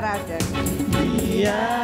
raja Raja iya.